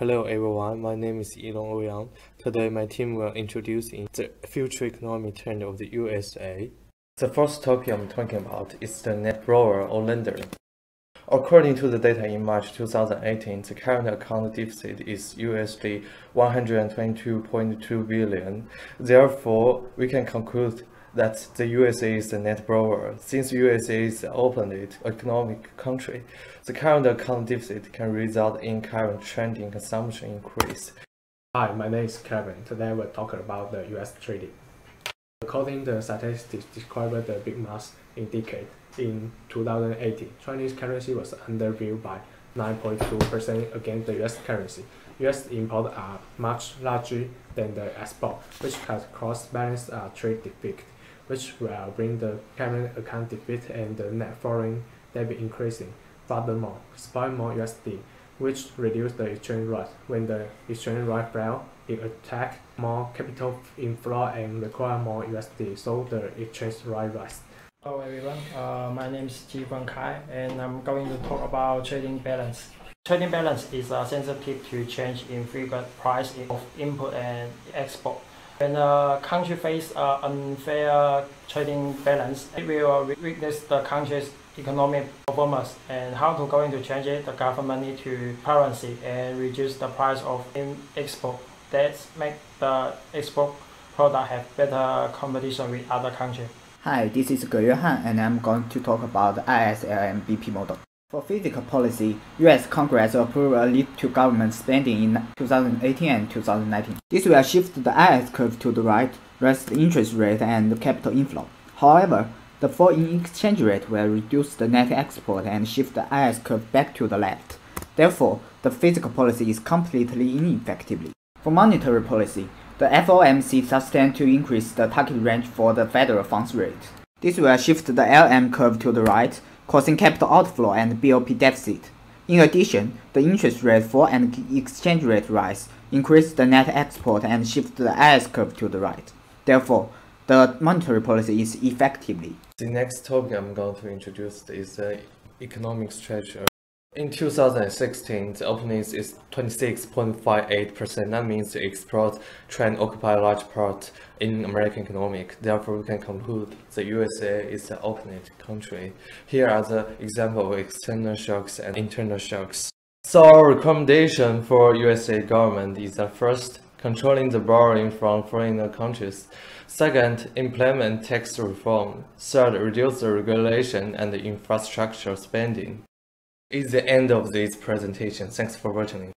Hello everyone, my name is Yilong Ouyang. Today my team will introduce in the future economic trend of the USA. The first topic I'm talking about is the net borrower or lender. According to the data in March 2018, the current account deficit is USD 122.2 billion. Therefore, we can conclude that the USA is the net borrower. Since USA is an open economic country, the current account deficit can result in current trending consumption increase. Hi, my name is Kevin. Today we're talking about the US trading. According to the statistics described the Big Mac index in 2018, Chinese currency was undervalued by 9.2% against the US currency. US imports are much larger than the export, which has cross-balanced uh, trade deficit which will bring the current account deficit and the net foreign debt increasing. Furthermore, supply more USD, which reduce the exchange rate. When the exchange rate fell, it attack more capital inflow and require more USD, so the exchange rate rise. Hello everyone, uh, my name is Ji Guan Kai and I'm going to talk about trading balance. Trading balance is uh, sensitive to change in frequent price of input and export. When uh, a country faces an uh, unfair trading balance, it will weakness the country's economic performance and how to going to change it, the government need to currency and reduce the price of export. That make the export product have better competition with other countries. Hi, this is Ge Yuehan and I'm going to talk about the ISLM BP model. For fiscal policy, U.S. Congress approved a lift to government spending in 2018 and 2019. This will shift the IS curve to the right, raise the interest rate and capital inflow. However, the fall in exchange rate will reduce the net export and shift the IS curve back to the left. Therefore, the fiscal policy is completely ineffective. For monetary policy, the FOMC sustained to increase the target range for the federal funds rate. This will shift the LM curve to the right, causing capital outflow and BOP deficit. In addition, the interest rate fall and exchange rate rise increase the net export and shift the IS curve to the right. Therefore, the monetary policy is effectively. The next topic I'm going to introduce is the economic strategy in 2016, the opening is 26.58%. That means the export trend occupy a large part in American economic. Therefore, we can conclude the USA is an open country. Here are the example of external shocks and internal shocks. So our recommendation for USA government is that first, controlling the borrowing from foreign countries. Second, implement tax reform. Third, reduce the regulation and the infrastructure spending is the end of this presentation. Thanks for watching.